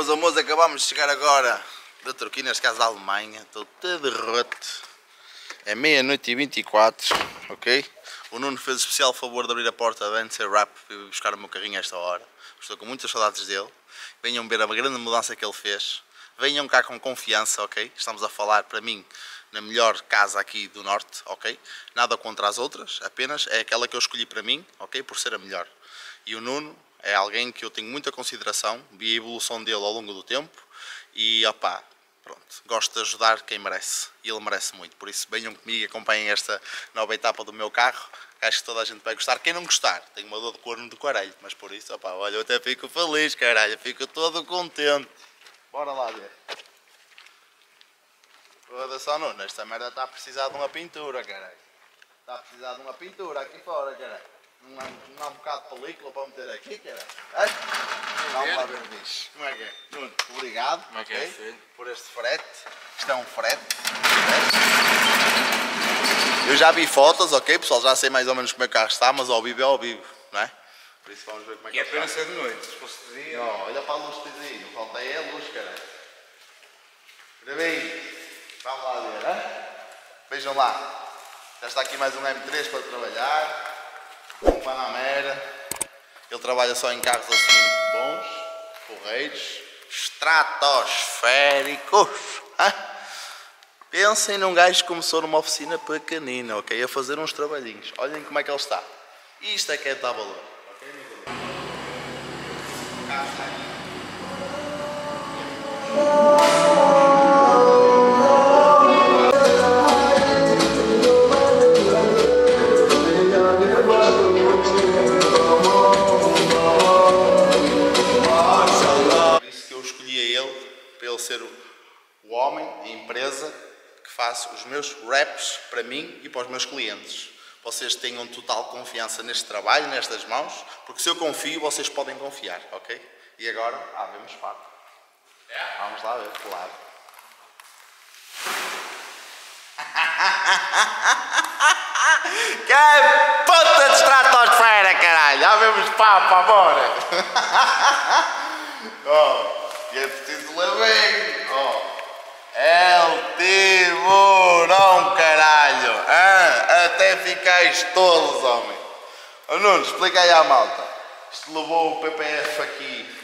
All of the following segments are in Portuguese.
meus amores, acabamos de chegar agora da Turquia, neste caso da Alemanha. Estou todo roto. É meia-noite e 24, ok? O Nuno fez o especial favor de abrir a porta da NC Rap ir buscar o meu carrinho a esta hora. Estou com muitas saudades dele. Venham ver a grande mudança que ele fez. Venham cá com confiança, ok? Estamos a falar, para mim, na melhor casa aqui do Norte, ok? Nada contra as outras, apenas é aquela que eu escolhi para mim, ok? Por ser a melhor. E o Nuno é alguém que eu tenho muita consideração, vi a evolução dele ao longo do tempo e, opá, pronto, gosto de ajudar quem merece e ele merece muito. Por isso, venham comigo e acompanhem esta nova etapa do meu carro. Acho que toda a gente vai gostar. Quem não gostar, tem uma dor de corno do caralho, mas por isso, opá, olha, eu até fico feliz, caralho, fico todo contente. Bora lá ver. Foda-se, Nuno, esta merda está a precisar de uma pintura, caralho. Está a precisar de uma pintura aqui fora, caralho. Não há, não há um bocado de película para meter aqui, Vamos lá ver disso. Como é que é? Nuno, obrigado Como é que é, filho? por este frete. Isto é um frete. Eu já vi fotos, ok, pessoal, já sei mais ou menos como é que o carro está, mas ao vivo é ao vivo, não é? Por isso vamos ver como é que E é está. ser de noite, se fosse de dia. Não, olha para a luz que aí, não falta aí a luz, caralho. Ora bem, vamos lá ver, hein? Vejam lá, já está aqui mais um M3 para trabalhar, um Panamera. Ele trabalha só em carros assim bons, correios, estratosféricos. Pensem num gajo que começou numa oficina pequenina, ok? A fazer uns trabalhinhos. Olhem como é que ele está. Isto é que é dar valor. ok? Faz os meus raps para mim e para os meus clientes. Vocês tenham total confiança neste trabalho, nestas mãos, porque se eu confio, vocês podem confiar, ok? E agora, ah, vemos fato. Vamos lá ver, claro. que puta de estratosfera, caralho! Já vemos papo, bora! Ó, e é preciso ler bem, ó. El tiburão, caralho! Hã? Até ficais todos, homem! Ô Nuno, explica aí à malta. Isto levou o PPF aqui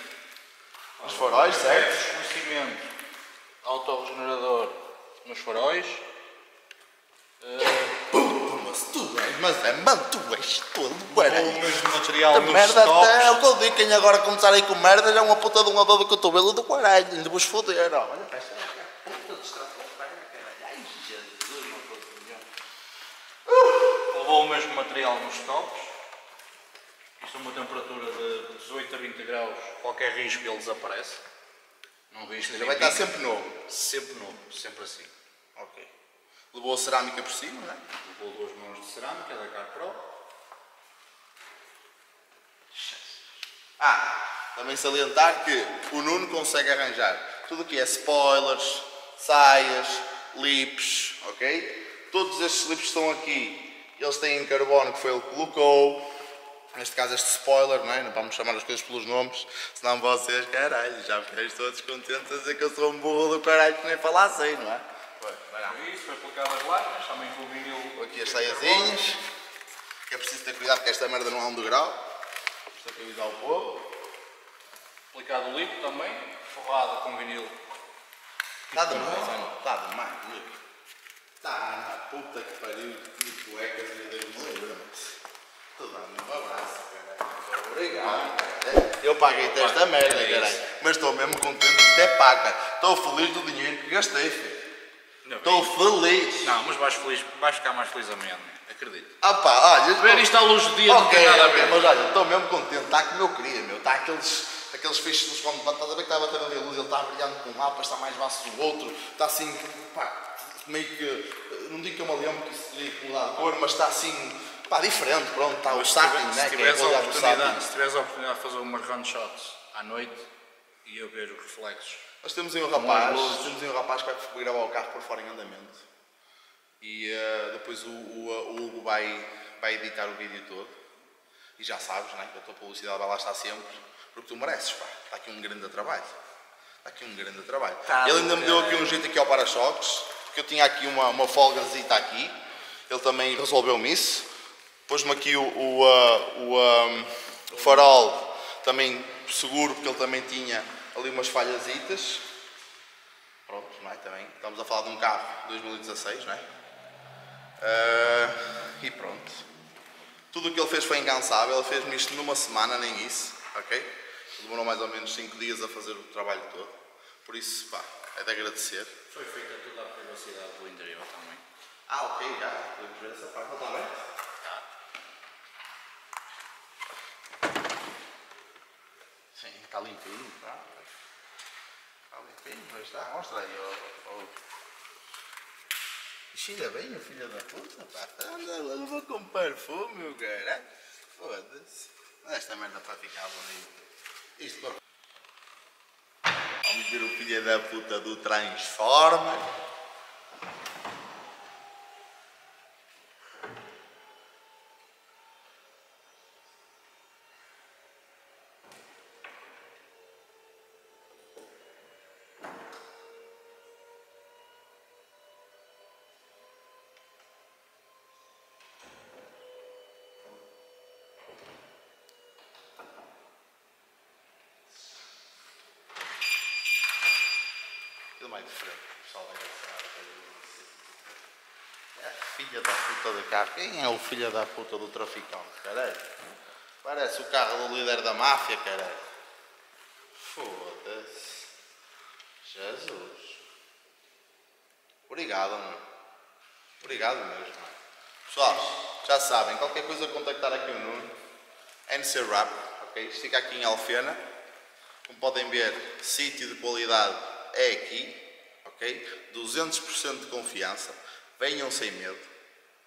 nos faróis, certo? Esclarecimento autorregenerador nos faróis. Mas tu és, mas é, mano, tu és todo O caralho. mesmo material nos merda até é o que eu digo, quem agora começar aí com merda já é uma puta de uma dor do cotovelo do caralho, ainda vos foder, ó. Olha para esta puta de estratosfera, caralho. Ai, Jesus, uma coisa melhor. Levou o mesmo material nos stops. Isto é uma temperatura de 18 a 20 graus. Qualquer risco ele desaparece. Não risco. Ele vai estar sempre novo. sempre novo, sempre assim. Ok. Levou a cerâmica por cima, né? Levou duas mãos de cerâmica da CarPro. Ah, também salientar que o Nuno consegue arranjar tudo o que é spoilers, saias, lips, ok? Todos estes lips estão aqui, eles têm carbono que foi ele que colocou. Neste caso este spoiler, não é? Não vamos chamar as coisas pelos nomes, senão vocês, caralho, já ficais todos contentes a dizer que eu sou um burro do caralho que nem falar assim, não é? Foi, vai lá. Isso, foi aplicado as láminas, também com o vinil. Aqui as saiazinhas, que é preciso ter cuidado que esta merda não é um degrau. Aqui avisar o povo. Aplicado o lipo também, forrado com vinil. Está demais. Está demais. Está na puta que pariu de cuecas e Deus me livre, mano. Tu dá-me um abraço, caralho. Obrigado. Eu paguei-te esta merda, é caralho. Mas estou mesmo contente de ter paga. Estou feliz do dinheiro que gastei, filho. Estou feliz. Não, mas vais, feliz, vais ficar mais feliz amanhã, acredito. Ah pá, olha. Ver isto à luz do dia não Ok, tem nada a ver. mas olha, estou mesmo contente, está como eu queria, meu. Está aqueles, aqueles feixes dos quando estás a ver que está a bater ali a luz, ele está brilhando com um mapa, está mais vasto do outro, está assim, pá, meio que, não digo que eu me lembro que isso teria mudar de cor, mas está assim, pá, diferente, pronto, está o Mas satin, tiver- né, se que é a a oportunidade, se tiveres a oportunidade de fazer umas run shots à noite e eu ver os reflexos. Nós temos aí um rapaz, temos aí um rapaz que vai gravar o carro por fora em andamento. E eh, depois o, o, o Hugo vai, vai editar o vídeo todo. E já sabes, né? que a tua publicidade vai lá estar sempre. Porque tu mereces, pá. Está aqui um grande trabalho. Está aqui um grande trabalho. Tá ele ainda me deu aqui um jeito aqui ao para-choques, porque eu tinha aqui uma, uma folgazita aqui. Ele também resolveu-me isso. Pôs-me aqui o, o, ah, ah, o farol também seguro, porque ele também tinha ali umas falhasitas. Pronto, não é? Também estamos a falar de um carro 2016, não é? Ah, e pronto. Tudo o que ele fez foi incansável, ele fez-me isto numa semana, nem isso, ok? Demorou mais ou menos 5 dias a fazer o trabalho todo. Por isso, pá, é de agradecer. Foi feita privacidade do interior também. Ah, ok, já. Podemos ver essa parte, está bem? Sim, está limpinho, tá? Está limpinho, mas está. Mostra aí, ó. ó. Cheira bem, o filho da puta, pá. Anda logo com perfume, o cara. Foda-se. Esta merda para ficar bonito. Isto para... Vamos ver o filho da puta do Transformer. Tudo mais diferente. O pessoal É filha da puta do carro. Quem é o filho da puta do traficante, caralho? Parece o carro do líder da máfia, caralho. Foda-se. Jesus. Obrigado, mano. Obrigado mesmo, mano. Pessoal, já sabem, qualquer coisa contactar aqui o Nuno. NC Rap, ok? Isto fica aqui em Alfena. Como podem ver, sítio de qualidade é aqui, ok? 200% de confiança. Venham sem medo.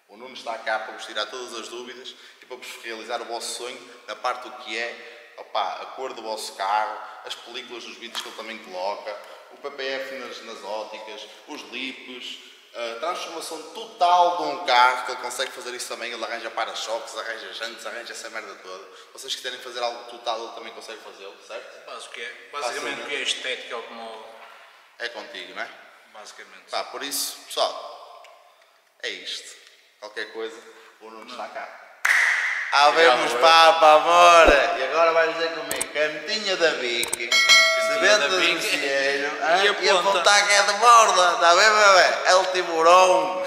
O Nuno está cá para vos tirar todas as dúvidas e para vos realizar o vosso sonho na parte do que é opá, a cor do vosso carro, as películas dos vídeos que ele também coloca, o PPF nas, nas óticas, os lips, a transformação total de um carro, que ele consegue fazer isso também, ele arranja para-choques, arranja jantes, arranja essa merda toda. Vocês que quiserem fazer algo total, ele também consegue fazê-lo, certo? Basic- é- Basicamente o que é estética automóvel. É contigo, não é? Basicamente. Pá, por isso, pessoal, é isto. Qualquer coisa, o Nuno está cá. Havemos papo, amor! E agora vai dizer comigo, cantinha da Vic, Cantinha da sebenta do. Mocieiro, E a ponta que é de borda, está bem, bebê? É o tiburão.